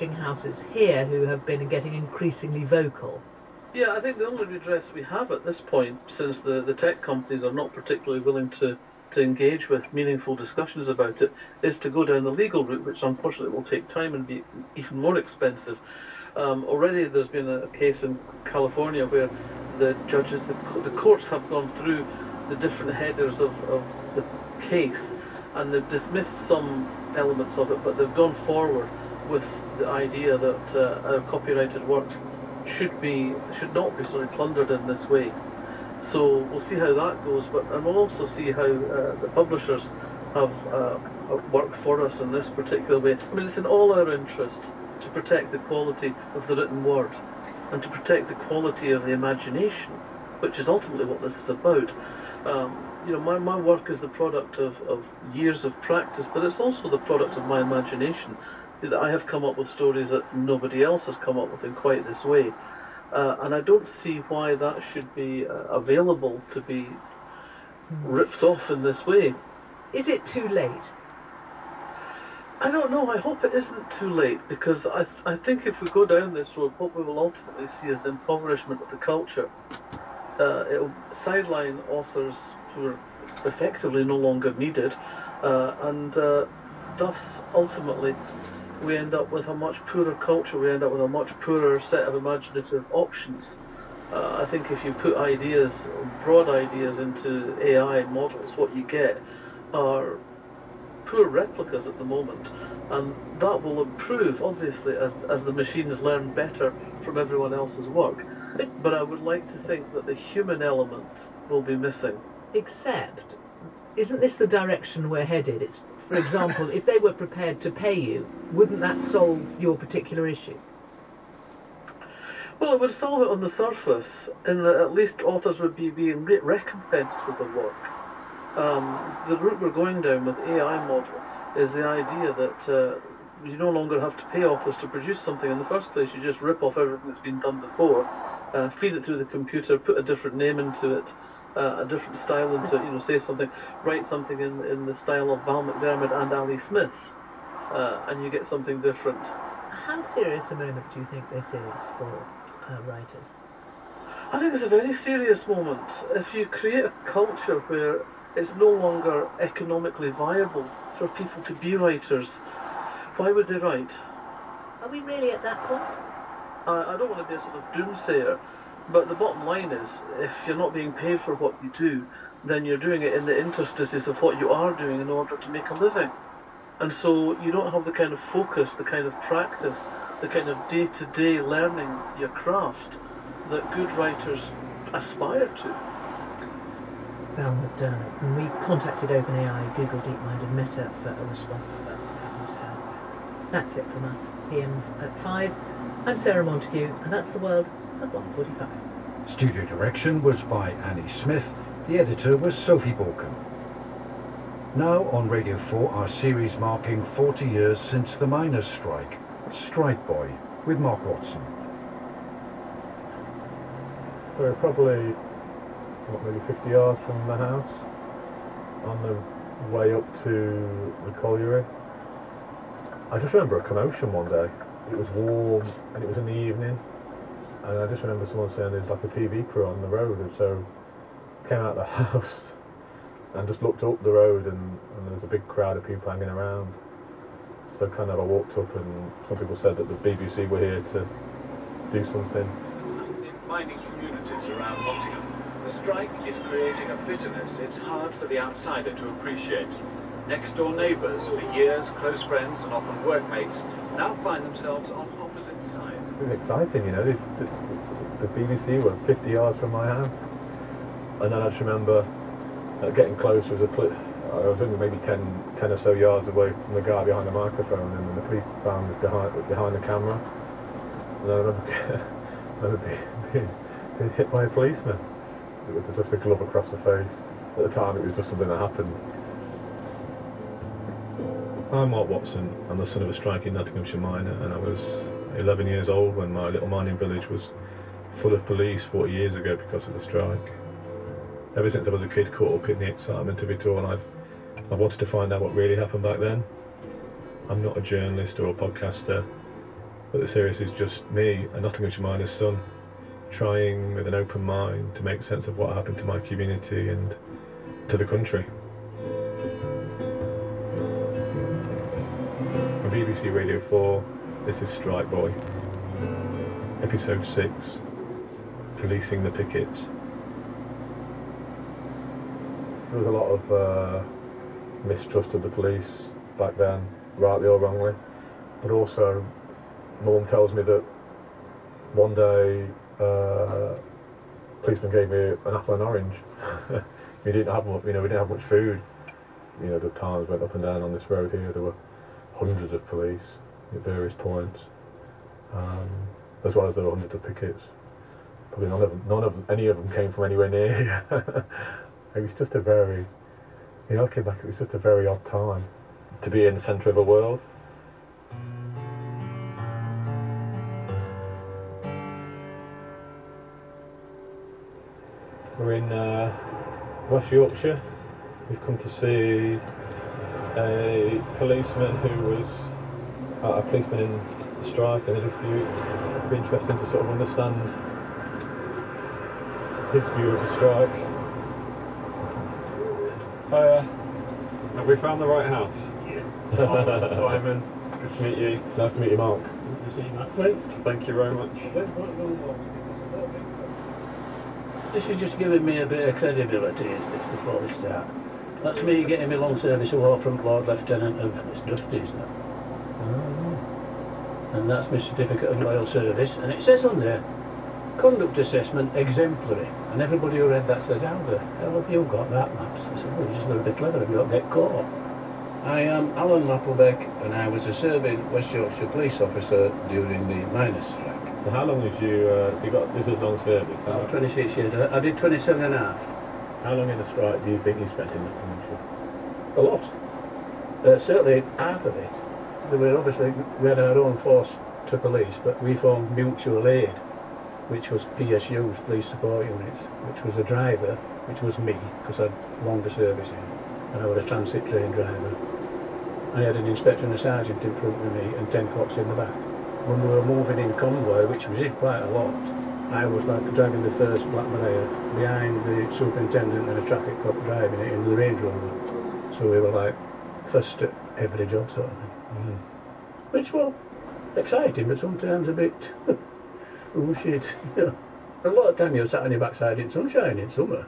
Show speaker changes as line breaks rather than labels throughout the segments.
houses here who have been getting increasingly vocal.
Yeah, I think the only redress we have at this point, since the, the tech companies are not particularly willing to, to engage with meaningful discussions about it, is to go down the legal route, which unfortunately will take time and be even more expensive. Um, already there's been a case in California where the judges, the, the courts have gone through the different headers of, of the case and they've dismissed some elements of it, but they've gone forward with the idea that uh, our copyrighted works should be should not be sort of plundered in this way. So we'll see how that goes, but and we'll also see how uh, the publishers have uh, worked for us in this particular way. I mean, it's in all our interest to protect the quality of the written word and to protect the quality of the imagination, which is ultimately what this is about. Um, you know, my, my work is the product of, of years of practice, but it's also the product of my imagination. That I have come up with stories that nobody else has come up with in quite this way. Uh, and I don't see why that should be uh, available to be ripped off in this way.
Is it too late?
I don't know. I hope it isn't too late because I, th- I think if we go down this road, what we will ultimately see is the impoverishment of the culture. Uh, it will sideline authors who are effectively no longer needed, uh, and uh, thus ultimately we end up with a much poorer culture. We end up with a much poorer set of imaginative options. Uh, I think if you put ideas, broad ideas, into AI models, what you get are poor replicas at the moment, and that will improve obviously as as the machines learn better from everyone else's work. But I would like to think that the human element will be missing.
Except, isn't this the direction we're headed? It's, for example, if they were prepared to pay you, wouldn't that solve your particular issue?
Well, it would solve it on the surface, in that at least authors would be being recompensed for the work. Um, the route we're going down with AI model is the idea that uh, you no longer have to pay authors to produce something in the first place. You just rip off everything that's been done before, uh, feed it through the computer, put a different name into it, uh, a different style and to You know, say something, write something in in the style of Val McDermid and Ali Smith, uh, and you get something different.
How serious a moment do you think this is for uh, writers?
I think it's a very serious moment. If you create a culture where it's no longer economically viable for people to be writers, why would they write?
Are we really at that point?
I, I don't want to be a sort of doomsayer, but the bottom line is, if you're not being paid for what you do, then you're doing it in the interstices of what you are doing in order to make a living. And so you don't have the kind of focus, the kind of practice, the kind of day-to-day learning your craft that good writers aspire to.
Val McDermid, and we contacted OpenAI, Google DeepMind and Meta for a response. That's it from us. PM's at 5. I'm Sarah Montague, and that's the world at 145.
Studio direction was by Annie Smith. The editor was Sophie Borken. Now on Radio 4, our series marking 40 years since the miners' strike, Strike Boy, with Mark Watson.
So we're probably, what, maybe 50 yards from the house, on the way up to the colliery. I just remember a commotion one day. It was warm and it was in the evening, and I just remember someone saying there's like a TV crew on the road, and so came out of the house and just looked up the road, and, and there was a big crowd of people hanging around. So kind of I walked up, and some people said that the BBC were here to do something.
In mining communities around Nottingham, the strike is creating a bitterness it's hard for the outsider to appreciate. Next door neighbours, for years close friends and often workmates, now find themselves on opposite sides.
Exciting, you know. The, the, the BBC were 50 yards from my house, and then I just remember uh, getting close. Was a pl- I was only maybe 10, 10 or so yards away from the guy behind the microphone, and the police van was behind behind the camera. And I remember, I remember being, being, being hit by a policeman. It was just a glove across the face. At the time, it was just something that happened. I'm Mark Watson. I'm the son of a striking Nottinghamshire miner, and I was 11 years old when my little mining village was full of police 40 years ago because of the strike. Ever since I was a kid, caught up in the excitement of it all, I've I've wanted to find out what really happened back then. I'm not a journalist or a podcaster. But the series is just me, a Nottinghamshire miner's son, trying with an open mind to make sense of what happened to my community and to the country. On BBC Radio 4, this is Strike Boy, episode 6, Policing the Pickets. There was a lot of uh, mistrust of the police back then, rightly or wrongly, but also mum tells me that one day uh, policeman gave me an apple and orange. we didn't have much, you know, we didn't have much food. You know, the times went up and down on this road here. There were hundreds of police at various points, um, as well as there were hundreds of pickets. Probably none of them, none of any of them came from anywhere near here. it was just a very, you know, looking back, it was just a very odd time to be in the centre of a world. We're in uh, West Yorkshire. We've come to see a policeman who was uh, a policeman in the strike and the disputes. It'd be interesting to sort of understand his view of the strike. Hiya. Have we found the right house?
Yeah.
Simon, good to meet you. Nice to meet you, Mark. Thank you very much.
This is just giving me a bit of credibility, is this, before we start? That's me getting my long service award from Lord Lieutenant of Justice. That. And that's my certificate of loyal service. And it says on there, conduct assessment exemplary. And everybody who read that says, how the hell have you got that, Maps? I said, well, you're just a little bit clever if you don't get caught. I am Alan Lapplebeck and I was a serving West Yorkshire police officer during the miners' strike.
So how long has you, uh, so you got, this is long service.
Oh, 26 years. I I did 27 and a half.
how long in the strike do you think you spent in Nottinghamshire?
A lot. Uh, certainly half of it. There were obviously, we had our own force to police, but we formed mutual aid, which was PSUs, Police Support Units, which was a driver, which was me, because I'd longer service in, and I was a transit train driver. I had an inspector and a sergeant in front of me and 10 cops in the back. When we were moving in convoy, which we did quite a lot, I was like driving the first Black Maria behind the superintendent and a traffic cop driving it in the Range Rover. So we were like first at every job sort of thing. Which well, exciting, but sometimes a bit oh shit. A lot of time you were sat on your backside in sunshine in summer.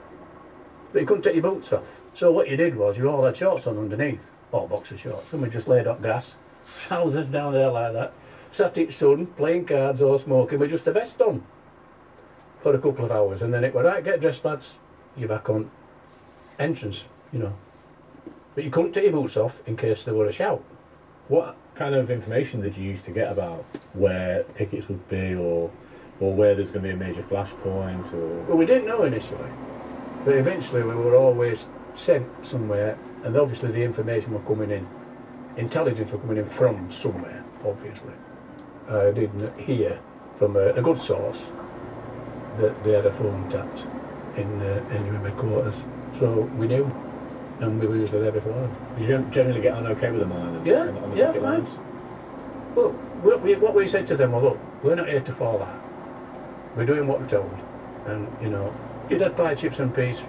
But you couldn't take your boots off. So what you did was you all had shorts on underneath. Or boxer shorts. And we just laid up grass, trousers down there like that. Sat in sun, playing cards or smoking with just a vest on. For a couple of hours. And then it went, right, get dressed lads. You're back on entrance, you know. But you couldn't take your boots off in case there were a shout.
What kind of information did you use to get about where pickets would be or or where there's going to be a major flashpoint or
Well, we didn't know initially, but eventually we were always sent somewhere, and obviously the information were coming in, intelligence were coming in from somewhere, obviously. I didn't hear from a, a good source that they had a phone tapped in uh, in the quarters, so we knew, and we were usually there before them.
you generally get on okay with the miners?
Yeah,
on the-
yeah, fine. what we, what we said to them was, look, we're not here to fall out. We're doing what we're told. And, you know, you'd had pie, chips and peas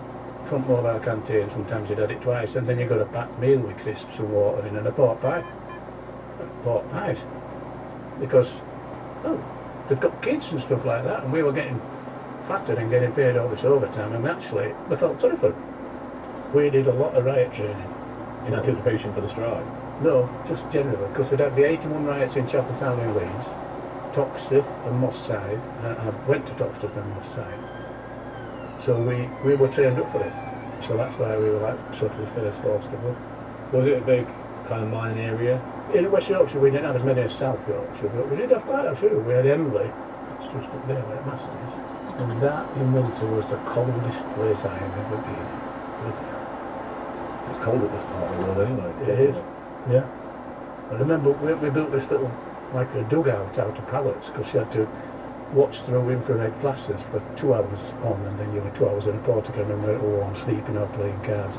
front mobile canteen, sometimes you'd had it twice, and then you got a packed meal with crisps and water in and a pork pie. Pork pies. Because, well, they've got kids and stuff like that, and we were getting fatter and getting paid all this overtime, and actually, we felt sorry for them. We did a lot of riot training.
in anticipation for the strike.
No, just generally, because we'd had the 81 riots in Chapeltown and Leeds, Toxteth and Moss Side. I, uh, I uh, went to Toxteth and Moss Side. So we, we were trained up for it. So that's why we were like sort of the first force to go.
Was it a big kind of mining area?
In West Yorkshire we didn't have as many as South Yorkshire, but we did have quite a few. We had Emley, it's just up there where it Masters. And that in winter was the coldest place I have ever been.
It's cold at this part of the world anyway.
It is. Yeah. I remember we, we built this little, like a dugout out of pallets because you had to watch through infrared glasses for two hours on and then you were two hours in a portico and we were warm sleeping or playing cards.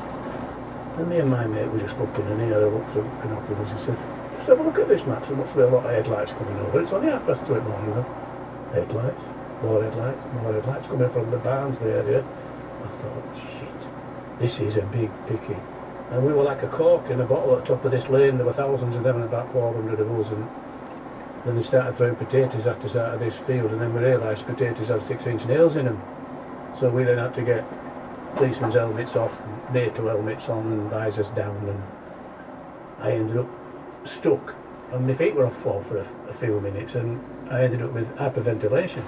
And me and my mate were just looking and he had a look through binoculars and said, Just have a look at this map. There must be a lot of headlights coming over. It's only half past two in the morning. though. Headlights, more headlights, more headlights coming from the Barnsley area. I thought, shit, this is a big picky. And we were like a cork in a bottle at the top of this lane. There were thousands of them and about 400 of us. And then they started throwing potatoes at us out of this field. And then we realised potatoes had six inch nails in them. So we then had to get policemen's helmets off, NATO helmets on, and visors down. And I ended up stuck. And my feet were off floor for a, a few minutes. And I ended up with hyperventilation.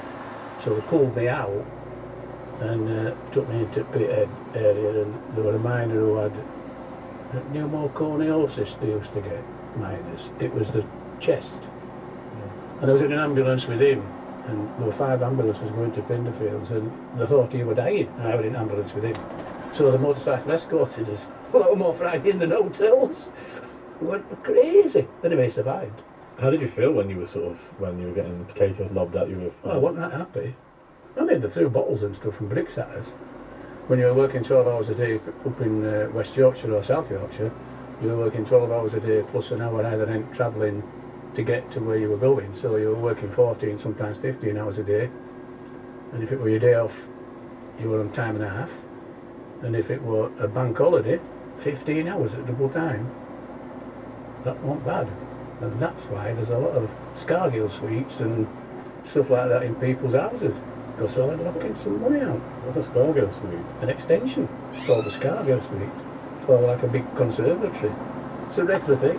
So they pulled me out and uh, took me into pit area. And there were a miner who had pneumoconiosis they used to get, miners. It was the chest. And I was in an ambulance with him, and there were five ambulances going to Pinderfields, and they thought he were dying, and I was in an ambulance with him. So the motorcycle escorted us. A lot more frightening than hotels. We went crazy. Anyway, survived.
How did you feel when you were sort of when you were getting potatoes lobbed at you?
Oh, I wasn't that happy. I mean, they threw bottles and stuff and bricks at us. When you were working 12 hours a day up in uh, West Yorkshire or South Yorkshire, you were working 12 hours a day plus an hour either end travelling to get to where you were going. So you were working 14, sometimes 15 hours a day. And if it were your day off, you were on time and a half. And if it were a bank holiday, 15 hours at double time. That wasn't bad. And that's why there's a lot of Scargill suites and stuff like that in people's houses. Because they're knocking some money out.
What's a Scargill suite?
An extension called the Scargill suite. Or like a big conservatory. It's a regular thing.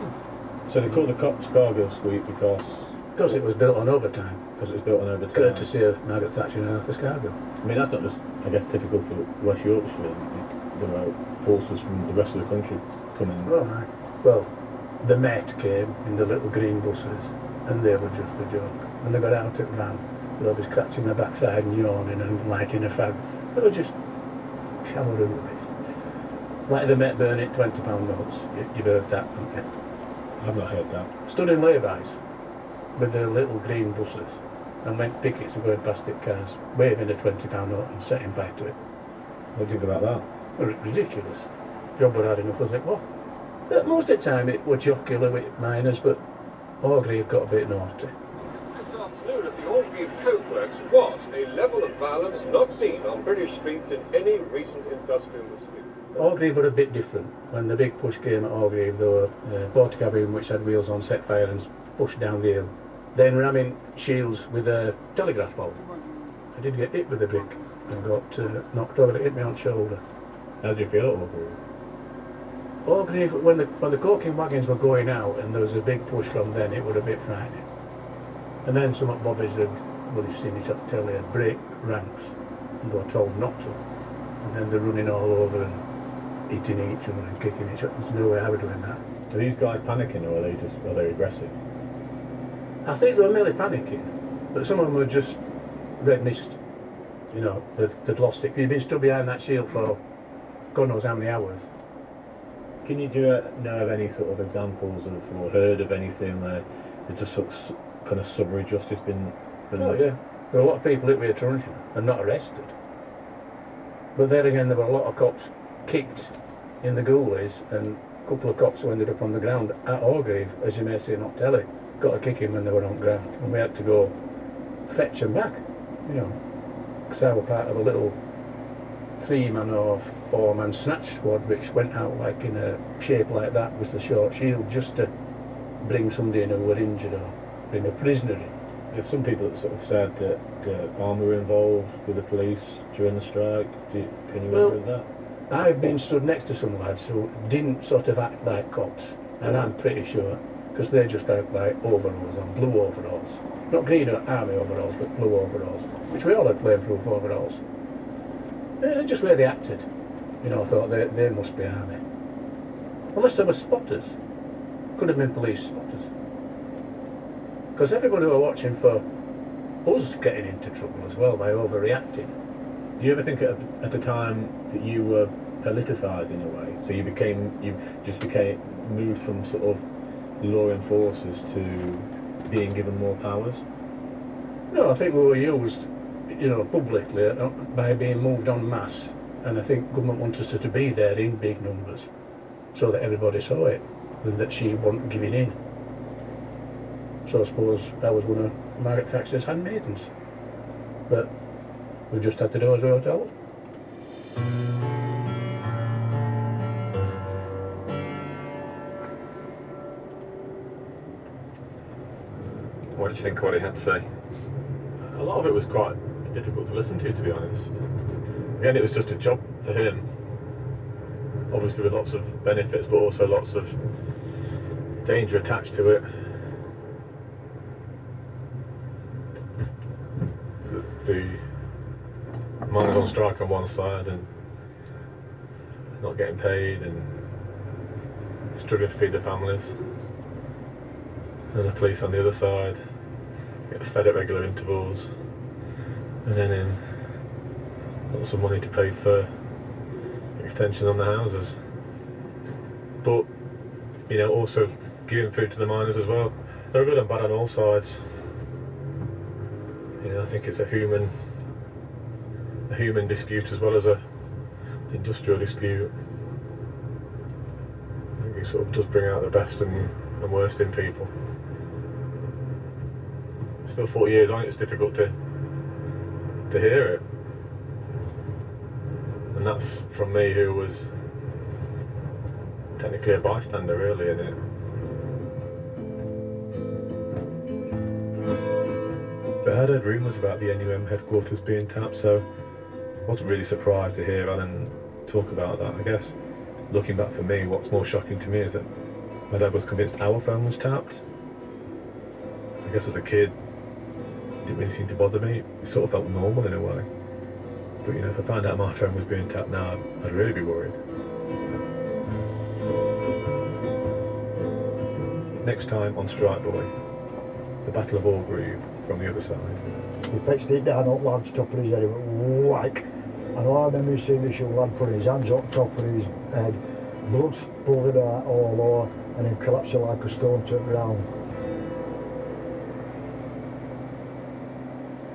So they call the cop Scargill suite because
Because it was built on overtime.
because it was built on over time.
Courtesy of Margaret Thatcher and Arthur Scargill.
I mean, that's not just, I guess, typical for West Yorkshire. There are forces from the rest of the country coming.
Oh, right. Well, the Met came in the little green buses, and they were just a joke. When they got out at the van, they were always scratching their backside and yawning and lighting a fag. They were just showering rubbish. Like the Met burning £20 notes. You, you've heard that, haven't you?
I've not heard that.
Stood in lay-bys with their little green buses and went pickets and going past it cars, waving a £20 note and setting fire to it.
What do you think about that?
Well, ridiculous. Job were had enough, was it? What? Uh, Most of the time it were jocular with miners, but Orgreave got a bit naughty.
This afternoon at the Orgreave Coke Works was a level of violence not seen on British streets in any recent industrial dispute.
Orgreave were a bit different. When the big push came at Orgreave, there were uh, porta cabin which had wheels on set fire and pushed down the hill. Then ramming shields with a telegraph pole. I did get hit with a brick and got uh, knocked over. It hit me on the shoulder.
How did you feel at Aubrey?
Orgreave, when the, when the coking wagons were going out and there was a big push from then, it was a bit frightening. And then some of Bobbies had, well, you've seen it up telly, had break ranks and they were told not to. And then they're running all over and eating each other and kicking each other. There's no way I would doing that.
Are these guys panicking or are they just are they aggressive?
I think they were merely panicking, but some of them were just red mist. You know, they'd, they'd lost it. You've been stood behind that shield for God knows how many hours.
Can you do uh, know of any sort of examples of or heard of anything where there's just sort of s- kind of summary justice been? been
Oh yeah, there were a lot of people hit with a truncheon and not arrested. But then again, there were a lot of cops kicked in the goalies, and a couple of cops who ended up on the ground at Orgreave, as you may see on telly, got a kicking when they were on ground, and we had to go fetch them back. You know, because I were part of a little three-man or four-man snatch squad, which went out like in a shape like that with the short shield, just to bring somebody in who were injured or bring a prisoner.
There's some people that sort of said that the army were involved with the police during the strike. Do you, can you
Well-
remember that?
I've been stood next to some lads who didn't sort of act like cops, and I'm pretty sure, because they just act like overalls on blue overalls. Not green or army overalls, but blue overalls, which we all had flameproof overalls. Eh, just where they acted, you know, I thought they, they must be army. Unless they were spotters. Could have been police spotters. Because everybody were watching for us getting into trouble as well by overreacting.
Do you ever think at, at the time that you were politicised in a way? So you became, you just became moved from sort of law enforcers to being given more powers?
No, I think we were used, you know, publicly uh, by being moved en masse, and I think government wanted us to be there in big numbers, so that everybody saw it, and that she wasn't giving in. So I suppose that was one of Margaret Thatcher's handmaidens. But we just had to do as we were told.
What did you think of what he had to say? A lot of it was quite difficult to listen to, to be honest. Again, it was just a job for him. Obviously, with lots of benefits, but also lots of danger attached to it. The, miners on strike on one side and not getting paid and struggling to feed their families and the police on the other side, get fed at regular intervals, and then in lots of money to pay for extension on the houses. But, you know, also giving food to the miners as well. They're good and bad on all sides. I think it's a human a human dispute as well as a industrial dispute. I think it sort of does bring out the best and, and worst in people still 40 years on, it's difficult to to hear it. And that's from me, who was technically a bystander, really, in it. But I had heard rumours about the NUM headquarters being tapped, so I wasn't really surprised to hear Alan talk about that. I guess, looking back for me, what's more shocking to me is that my dad was convinced our phone was tapped. I guess as a kid, it didn't really seem to bother me. It sort of felt normal in a way. But you know, if I found out my phone was being tapped now, I'd, I'd really be worried. Next time on Strike Boy, the Battle of Orgreave from the other side.
He fetched it down up lad's top of his head, it went whack. And I remember seeing this young lad putting his hands on top of his head, blood spluttering out all over, and then collapsing like a stone to the ground.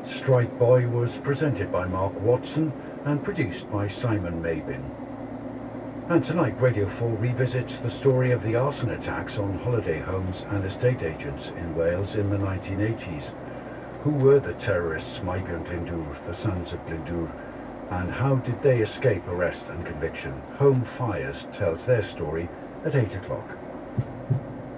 Strike Boy was presented by Mark Watson and produced by Simon Mabin. And tonight Radio 4 revisits the story of the arson attacks on holiday homes and estate agents in Wales in the 1980s. Who were the terrorists Meibion Glyndŵr, the sons of Glyndŵr, and how did they escape arrest and conviction? Home Fires tells their story at 8 o'clock.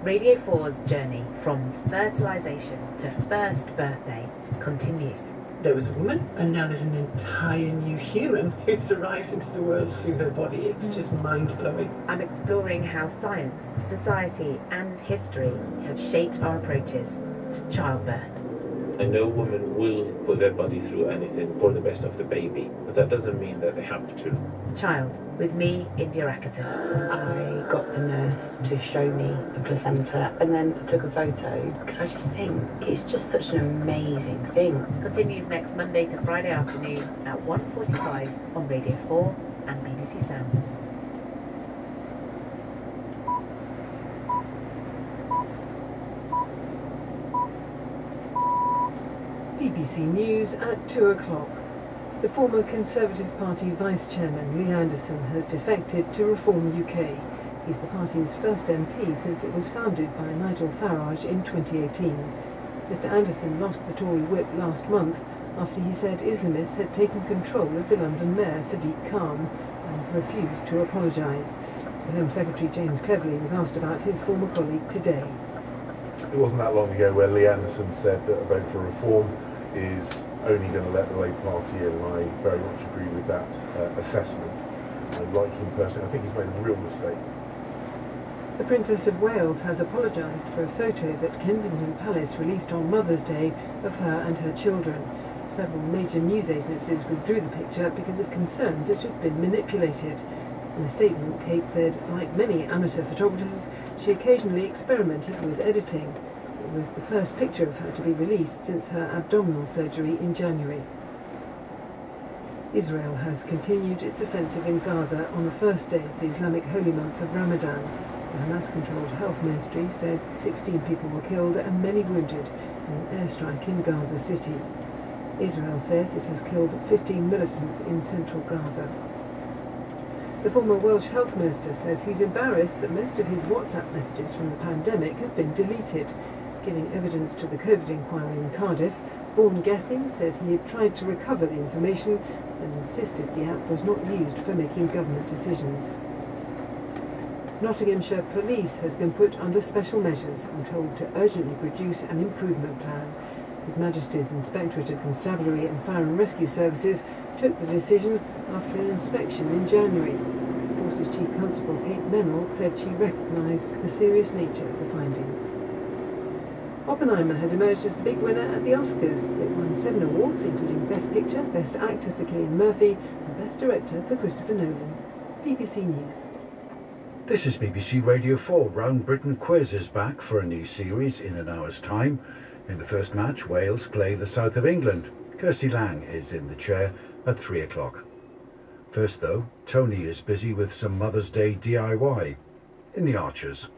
Radio 4's journey from fertilisation to first birthday continues.
There was a woman, and now there's an entire new human who's arrived into the world through her body. It's just mind blowing.
I'm exploring how science, society, and history have shaped our approaches to childbirth.
I know women will put their body through anything for the best of the baby, but that doesn't mean that they have to.
Child, with me, India Rakusen.
I got the nurse to show me the placenta and then took a photo because I just think it's just such an amazing thing.
Continues next Monday to Friday afternoon at 1.45 on Radio 4 and BBC Sounds.
BBC News at 2 o'clock. The former Conservative Party Vice Chairman Lee Anderson has defected to Reform UK. He's the party's first MP since it was founded by Nigel Farage in 2018. Mr Anderson lost the Tory whip last month after he said Islamists had taken control of the London Mayor Sadiq Khan and refused to apologise. The Home Secretary James Cleverly was asked about his former colleague today.
It wasn't that long ago where Lee Anderson said that a vote for reform is only going to let the Labour Party in, and I very much agree with that uh, assessment. I like him personally. I think he's made a real mistake.
The Princess of Wales has apologised for a photo that Kensington Palace released on Mother's Day of her and her children. Several major news agencies withdrew the picture because of concerns it had been manipulated. In a statement, Kate said, like many amateur photographers, she occasionally experimented with editing. It was the first picture of her to be released since her abdominal surgery in January. Israel has continued its offensive in Gaza on the first day of the Islamic holy month of Ramadan. The Hamas-controlled health ministry says 16 people were killed and many wounded in an airstrike in Gaza City. Israel says it has killed 15 militants in central Gaza. The former Welsh Health Minister says he's embarrassed that most of his WhatsApp messages from the pandemic have been deleted. Giving evidence to the COVID inquiry in Cardiff, Vaughan Gething said he had tried to recover the information and insisted the app was not used for making government decisions. Nottinghamshire Police has been put under special measures and told to urgently produce an improvement plan. His Majesty's Inspectorate of Constabulary and Fire and Rescue Services took the decision after an inspection in January. Forces Chief Constable Kate Meynell said she recognised the serious nature of the findings. Oppenheimer has emerged as the big winner at the Oscars. It won seven awards, including Best Picture, Best Actor for Cillian Murphy, and Best Director for Christopher Nolan. BBC News.
This is BBC Radio 4. Round Britain Quiz is back for a new series in an hour's time. In the first match, Wales play the south of England. Kirsty Lang is in the chair at 3 o'clock. First, though, Tony is busy with some Mother's Day DIY in the Archers.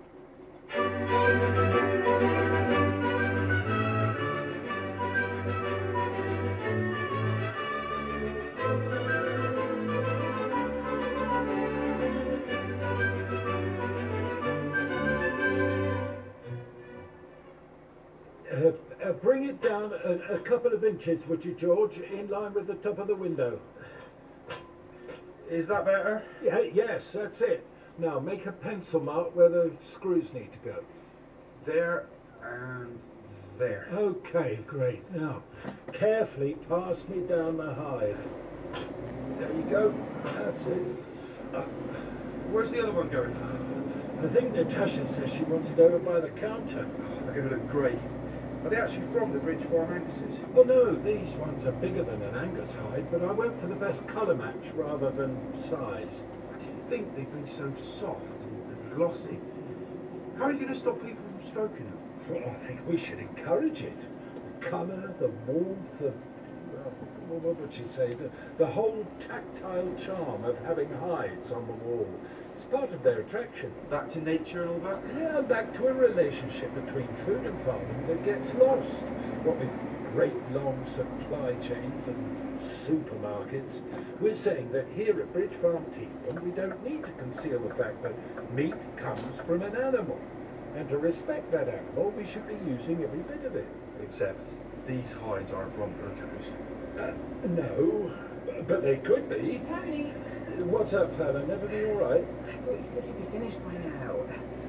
Couple of inches, would you, George, in line with the top of the window. Is that better? Yeah, yes, that's it. Now make a pencil mark where the screws need to go. There and there. Okay, great. Now, carefully pass me down the hide. There you go. That's it. Where's the other one going? I think Natasha says she wants it over by the counter. Oh, they're going to look great. Are they actually from the Bridge Farm Angus's? Well, no, these ones are bigger than an Angus hide, but I went for the best colour match rather than size. I didn't think they'd be so soft and glossy. How are you going to stop people from stroking them? Well, I think we should encourage it. The colour, the warmth, the well, what would you say? The, the whole tactile charm of having hides on the wall. It's part of their attraction. Back to nature and all that? Yeah, back to a relationship between food and farming that gets lost. What with great long supply chains and supermarkets, we're saying that here at Bridge Farm Teepham we don't need to conceal the fact that meat comes from an animal. And to respect that animal, we should be using every bit of it. Except these hides aren't from cows. Uh, no, but they could be.
Tony,
What's up, Fallon? Everything all right?
I thought you said you'd be finished by now.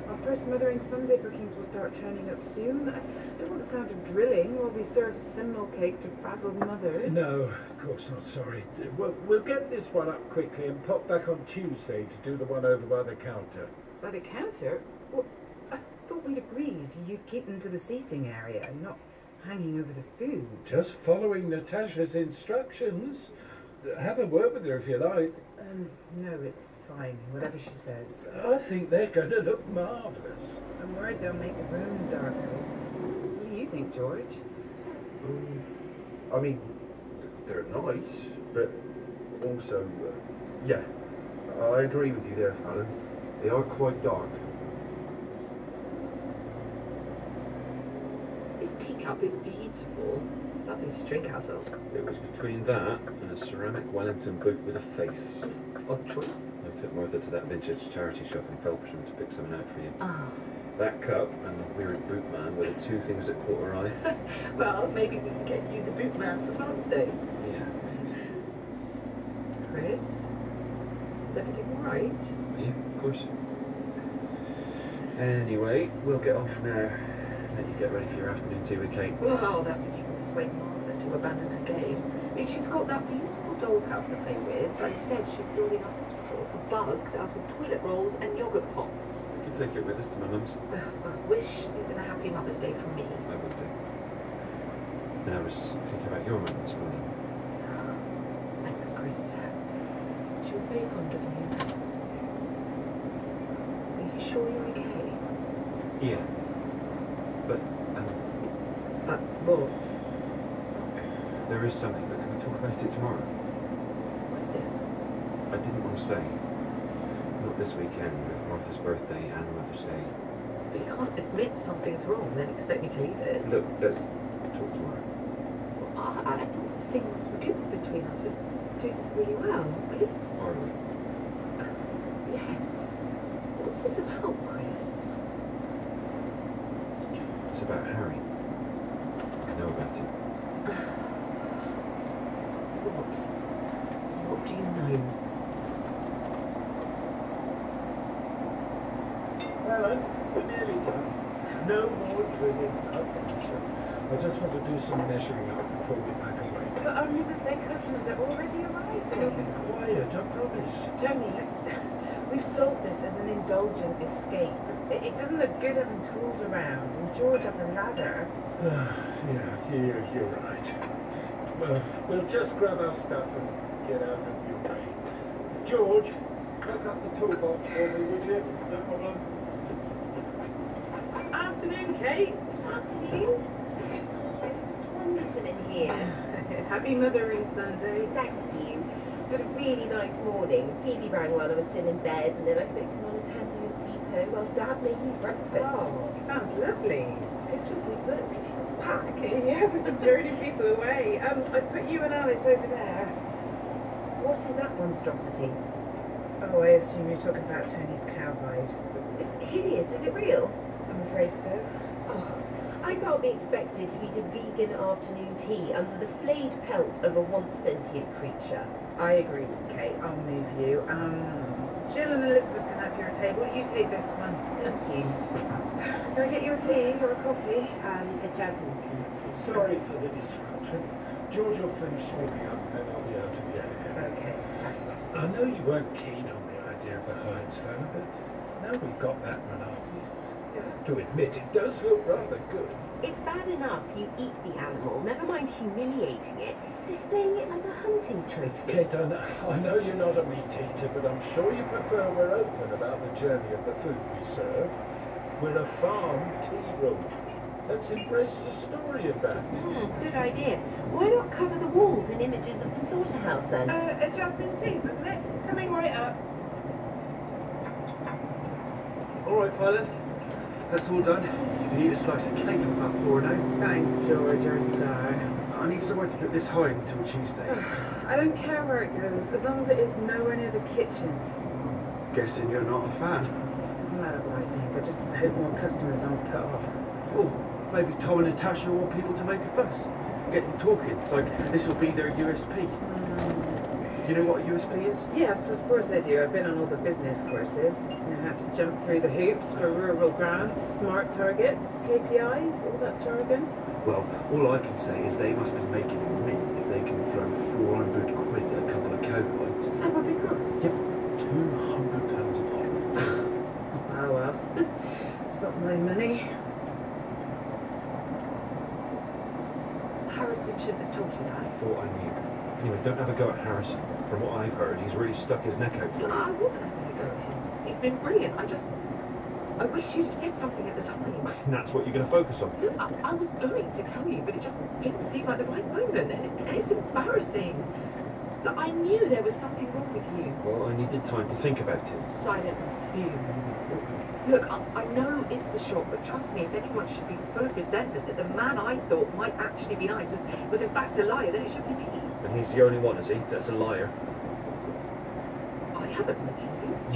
Our first Mothering Sunday bookings will start turning up soon. I don't want the sound of drilling while we serve Simnel cake to frazzled mothers.
No, of course not. Sorry. We'll, we'll get this one up quickly and pop back on Tuesday to do the one over by the counter.
By the counter? Well, I thought we'd agreed you'd keep them to the seating area, not hanging over the food.
Just following Natasha's instructions. Have a word with her if you like.
Um, no, it's fine. Whatever she says.
I think they're going to look marvellous.
I'm worried they'll make the room darker. What do you think, George?
Um, I mean, they're nice, but also, uh, yeah, I agree with you there, Fallon. They are quite dark.
This teacup is beautiful. It's lovely to drink out of.
It was between that and a ceramic Wellington boot with a face.
Odd choice.
I took Martha to that vintage charity shop in Felpersham to pick something out for you.
Ah.
That cup and the weird boot man were the two things that caught her eye.
Well, maybe we can get you the boot man for Father's Day.
Yeah.
Chris? Is everything alright?
Yeah, of course. Anyway, we'll get off now. Let you get ready for your afternoon tea with Kate.
Oh, that's if you can persuade Martha to abandon her game. I mean, she's got that beautiful doll's house to play with, but instead she's building a hospital for bugs out of toilet rolls and yogurt pots.
We can take it with us to my mum's.
Well, wish Susan a happy Mother's Day from me.
I will do. And I was thinking about your mum this morning.
Thanks, Chris. She was very fond of you. Are you sure you're okay?
Yeah. But, um,
But what?
There is something, but can we talk about it tomorrow?
What is it?
I didn't want to say. Not this weekend with Martha's birthday and Mother's Day.
But you can't admit something's wrong, and then expect me to leave it.
Look, let's talk tomorrow.
I, I thought things were good between us. We're doing really well, aren't we?
Are we?
Yes. What's this about, Chris?
It's
about Harry. I know about it.
What? What do you know?
Helen, we're nearly done. No more drilling. Okay, so I just want to do some measuring up before we pack away.
But our Mother's Day customers are already arriving.
Quiet, I promise.
Tony, we've sold this as an indulgent escape. It, it doesn't look good having tools around and George up a ladder.
yeah, you're, you're right. Well, we'll just grab our stuff and get out of your way. George, pick up the toolbox for me, would you? No problem.
Afternoon, Kate.
Afternoon. It's wonderful in here.
Happy Mothering Sunday.
Thank you. Had a really nice morning. Phoebe rang while I was still in bed, and then I spoke to Noluthando and Sipho while Dad made me breakfast.
Oh, sounds lovely.
Hotel booked.
Packed. Yeah, we've been turning people away. Um, I've put you and Alice over there.
What is that monstrosity?
Oh, I assume you're talking about Tony's cowhide.
It's hideous. Is it real?
I'm afraid so.
Oh, I can't be expected to eat a vegan afternoon tea under the flayed pelt of a once sentient creature.
I agree, Kate. I'll move you. Um, Jill and Elizabeth can have your table. You take this one.
Thank you.
Can I get you a tea or a coffee?
Um, a jasmine tea.
Sorry for the disruption. George you'll finish sweeping up and then I'll be out of the area.
Okay, thanks.
I know you weren't keen on the idea of a Heinz fella, but now we've got that one off, you have to admit it does look rather good.
It's bad enough you eat the animal, never mind humiliating it, displaying it like a hunting trophy.
Kate, I know, I know you're not a meat eater, but I'm sure you prefer we're open about the journey of the food we serve. We're a farm tea room. Let's embrace the story of that.
Hmm, good idea. Why not cover the walls in images of the slaughterhouse then?
Uh, a jasmine tea, wasn't it? Coming right up.
All right, Phyllis. That's all done. You can eat a slice of cake off that floor now.
Thanks, George, our star.
I need somewhere to put this hide until Tuesday.
I don't care where it goes, as long as it is nowhere near the kitchen.
Guessing you're not a fan.
It Doesn't matter what I think. I just hope more customers aren't put off.
Oh, maybe Tom and Natasha want people to make a fuss. Get them talking, like this will be their USP. Hmm. You know what a USP is?
Yes, of course I do. I've been on all the business courses. You know how to jump through the hoops for rural grants, smart targets, KPIs, all that jargon.
Well, all I can say is they must be making a mint if they can throw 400 quid at a couple of cowhides.
Is that what they cost?
Yep, 200 pounds a pop.
Oh well. it's not my money.
Harrison shouldn't have told you that.
I Thought I knew. Anyway, don't have a go at Harrison. From what I've heard, he's really stuck his neck out for you.
I wasn't having a go at him. He's been brilliant. I just. I wish you'd have said something at the time.
And that's what you're going to focus on.
Look, I, I was going to tell you, but it just didn't seem like the right moment, and, it, and it's embarrassing. Look, I knew there was something wrong with you.
Well, I needed time to think about it.
Silent fume. Look, I, I know it's a shock, but trust me, if anyone should be full of resentment that the man I thought might actually be nice was, was in fact a liar, then it should be me.
And he's the only one, is he? That's a liar.
I haven't to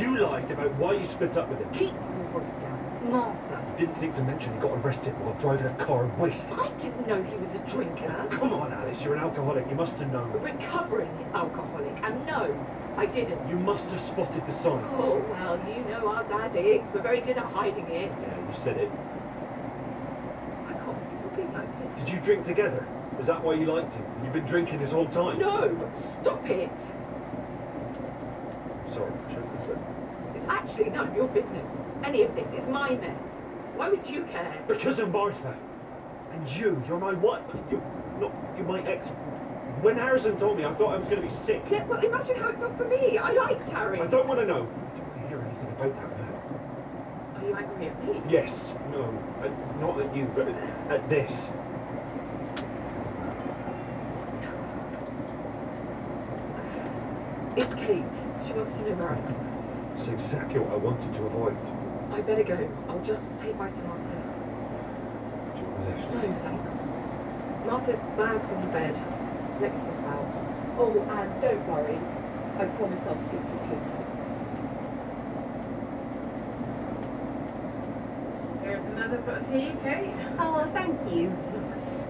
you.
You lied about why you split up with him.
Keep your voice down. Martha.
You didn't think to mention he got arrested while driving a car wasted.
I didn't know he was a drinker.
Come on, Alice, you're an alcoholic. You must have known.
A recovering alcoholic. And no, I didn't.
You must have spotted the signs.
Oh, well, you know us addicts. We're very good at hiding it.
Yeah, you said it.
I can't believe you're being like this.
Did you drink together? Is that why you liked him? You've been drinking this whole time?
No, stop it.
Sorry, I shouldn't have said.
It's actually none of your business. Any of this. is my mess. Why would you care?
Because of Martha. And you, you're my what? You, not, you're my ex. When Harrison told me, I thought I was going to be sick.
Yeah, well, imagine how it felt for me. I liked Harry.
I don't want to know. I don't want to hear anything about that now.
Are you angry at me?
Yes, no, not at you, but at this.
It's Kate. She wants to know where I am.
It's exactly what I wanted to avoid.
I better go. I'll just say bye to Martha.
Do you want me left?
No, thanks. Martha's bag's on the bed. Let yourself out. Oh, and don't worry. I promise I'll stick to two.
There's another another pot of tea, Kate.
Oh, thank you.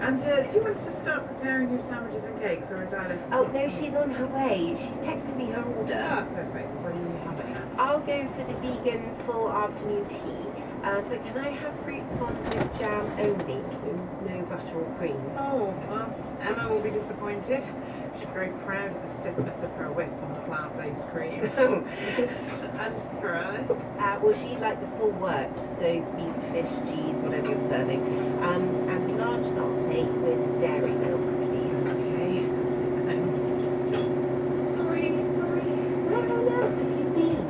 And uh, do you want us to start preparing your sandwiches and cakes, or is Alice?
Oh, no, she's on her way. She's texted me her order.
Ah, perfect. What do you have?
I'll go for the vegan full afternoon tea. Uh, but can I have fruit scones with jam only, so no butter or cream?
Oh, well, Emma will be disappointed. She's very proud of the stiffness of her whip on the plant-based cream. and for us?
Uh, well, she'd like the full works, so meat, fish, cheese, whatever you're serving. Um, and a large latte with dairy milk, please.
Okay.
Sorry, sorry. Where on earth have you been?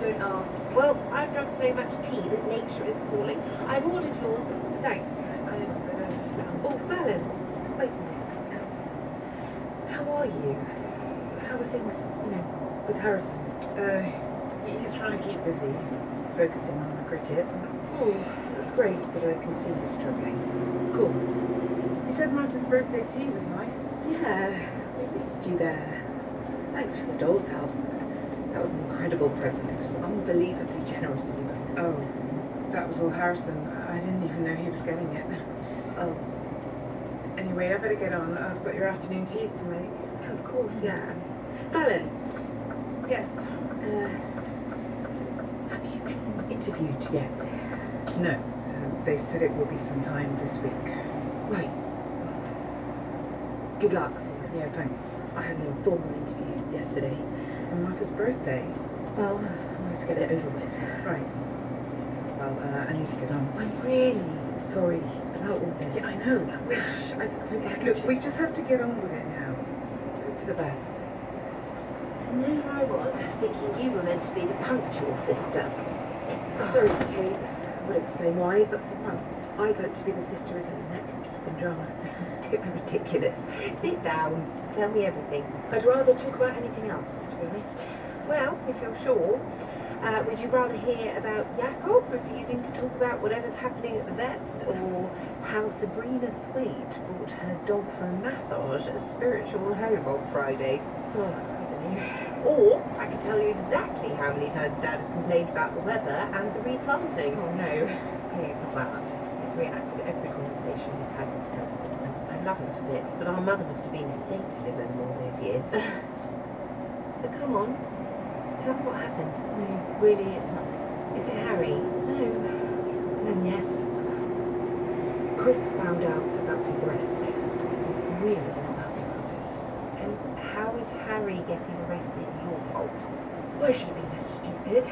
Don't ask.
Well, I've drunk so much tea that nature is calling. I've ordered yours.
Thanks. Oh, Fallon. Wait a minute. How are you? How are things, you know, with Harrison?
Uh, he's trying to keep busy. He's focusing on the cricket.
Oh, that's great.
But I can see he's struggling.
Of course.
He said Martha's birthday tea was nice.
Yeah, we missed you there. Thanks for the doll's house. That was an incredible present. It was unbelievably generous of you.
Oh, that was all Harrison. I didn't even know he was getting it.
Oh.
Anyway, I better get on. I've got your afternoon teas to make.
Of course, yeah. Fallon,
Yes.
uh, have you been interviewed yet?
No. Uh, they said it will be sometime this week.
Right. Good luck.
Yeah, thanks.
I had an informal interview yesterday.
On Martha's birthday.
Well, I wanted to get it over with.
Right. Well, uh, I need to get on.
I'm really sorry about all this.
Yeah, I know.
I wish I could go back and
Look, we just have to get on with it now. Hope for the best.
And there I was, thinking you were meant to be the punctual sister.
Sorry, Kate. I will explain why, but for once, I'd like to be the sister who's neck deep in drama.
Don't be ridiculous. Sit down. Tell me everything.
I'd rather talk about anything else, to be honest.
Well, if you're sure. Uh, would you rather hear about Jakob refusing to talk about whatever's happening at the vets, or how Sabrina Thwaite brought her dog for a massage at Spiritual Home on Friday?
Oh, I don't know.
Or I could tell you exactly how many times Dad has complained about the weather and the replanting.
Oh no, it's not that. He's reacted to every conversation he's had with Stelson.
I love him to bits, but our mother must have been a saint to live with him all those years. so come on, tell me what happened.
No, really, it's nothing.
Is it Harry?
No. Then yes. Chris found out about his arrest. He's really not happy about it.
And how is Harry getting arrested your fault?
Why should have been less stupid,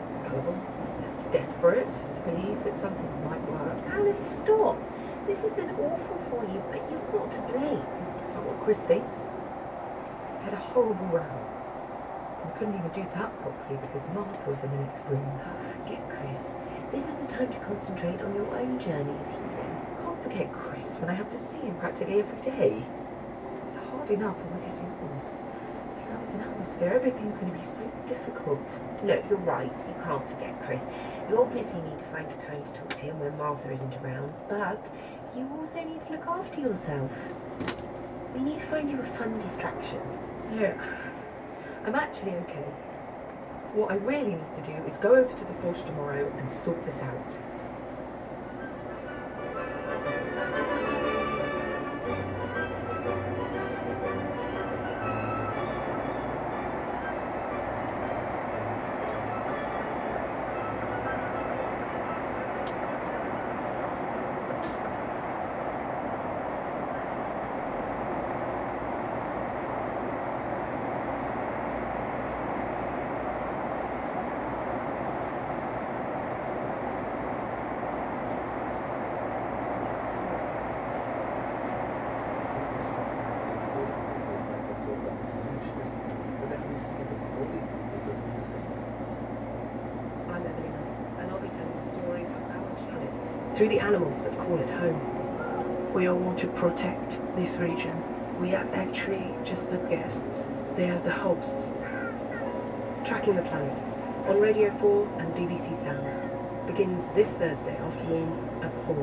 less gullible, less desperate to believe that something might work?
Alice, stop. This has been awful for you, but you're not to blame.
It's not what Chris thinks. We had a horrible row. I couldn't even do that properly because Martha was in the next room.
Oh, forget Chris. This is the time to concentrate on your own journey of healing.
I can't forget Chris when I have to see him practically every day. It's hard enough when we're getting old. An atmosphere, everything's going to be so difficult.
No, you're right. You can't forget Chris. You obviously need to find a time to talk to him when Martha isn't around, but you also need to look after yourself. We need to find you a fun distraction.
Yeah. I'm actually okay. What I really need to do is go over to the forge tomorrow and sort this out.
Protect this region. We are actually just the guests. They are the hosts.
Tracking the Planet on Radio 4 and BBC Sounds begins this Thursday afternoon at 4.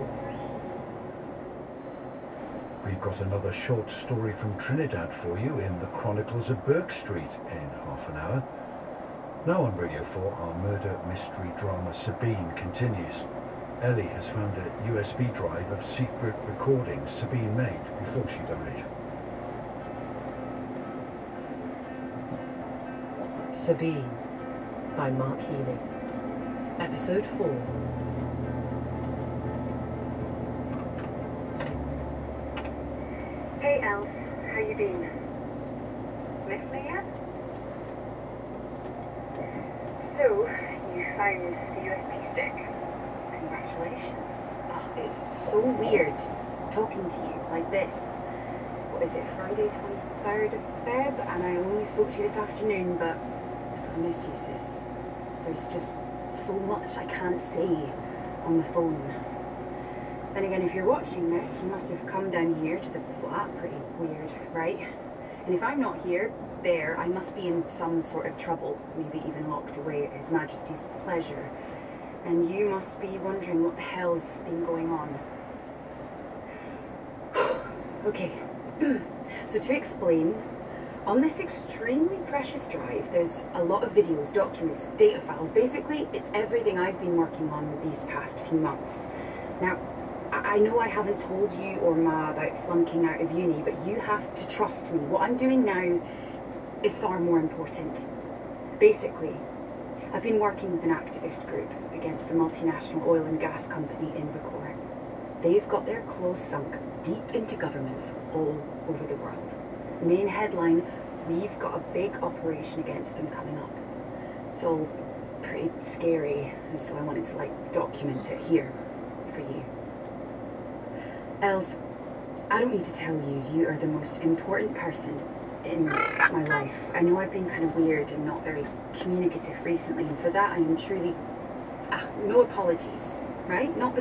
We've got another short story from Trinidad for you in the Chronicles of Burke Street in half an hour. Now on Radio 4, our murder mystery drama Sabine continues. Ellie has found a USB drive of secret recordings Sabine made before she died.
Sabine by Mark Healy. Episode 4.
Hey Els, how you been? Miss me yet? So, you found the USB stick. Congratulations.
Ugh, it's so weird talking to you like this. What is it, Friday 23rd of Feb? And I only spoke to you this afternoon, but I miss you, sis. There's just so much I can't say on the phone. Then again, if you're watching this, you must have come down here to the flat. Pretty weird, right? And if I'm not here, there, I must be in some sort of trouble, maybe even locked away at His Majesty's pleasure. And you must be wondering what the hell's been going on. okay, so to explain, on this extremely precious drive, there's a lot of videos, documents, data files. Basically, it's everything I've been working on these past few months. Now, I know I haven't told you or Ma about flunking out of uni, but you have to trust me. What I'm doing now is far more important. Basically, I've been working with an activist group against the multinational oil and gas company Invacor. They've got their claws sunk deep into governments all over the world. Main headline, we've got a big operation against them coming up. It's all pretty scary, and so I wanted to like document it here for you. Els, I don't need to tell you, you are the most important person in my life. I know I've been kind of weird and not very communicative recently, and for that I am truly. Ah, no apologies, right? Not